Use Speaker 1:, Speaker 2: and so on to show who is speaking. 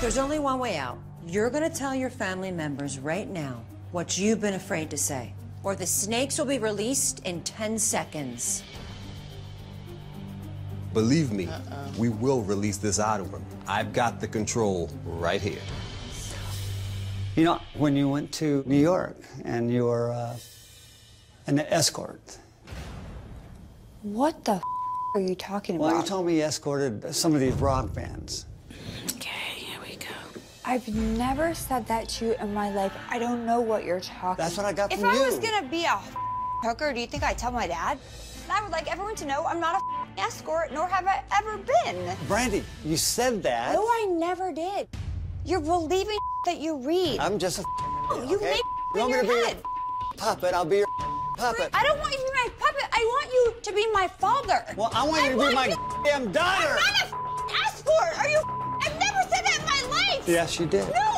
Speaker 1: There's only one way out. You're gonna tell your family members right now what you've been afraid to say, or the snakes will be released in 10 seconds.
Speaker 2: Believe me, we will release this out of him. I've got the control right here.
Speaker 3: You know, when you went to New York and you were uh, an escort,
Speaker 4: What the f- are you talking
Speaker 3: well,
Speaker 4: about?
Speaker 3: you told me you escorted some of these rock bands.
Speaker 4: Okay, here we go. I've never said that to you in my life. I don't know what you're talking
Speaker 3: That's what I got
Speaker 4: for
Speaker 3: you.
Speaker 4: If I was gonna be a hooker, do you think I'd tell my dad? I would like everyone to know I'm not a escort, nor have I ever been.
Speaker 3: Brandi, you said that.
Speaker 4: No, I never did. You're believing that you read.
Speaker 3: I'm just a
Speaker 4: you
Speaker 3: okay?
Speaker 4: make
Speaker 3: You want
Speaker 4: in
Speaker 3: me
Speaker 4: your
Speaker 3: to be your
Speaker 4: head.
Speaker 3: puppet? I'll be your puppet.
Speaker 4: I don't want you to be my puppet. I want you to be my father.
Speaker 3: Well, I want you to be my damn daughter. Yes, you did.
Speaker 4: No,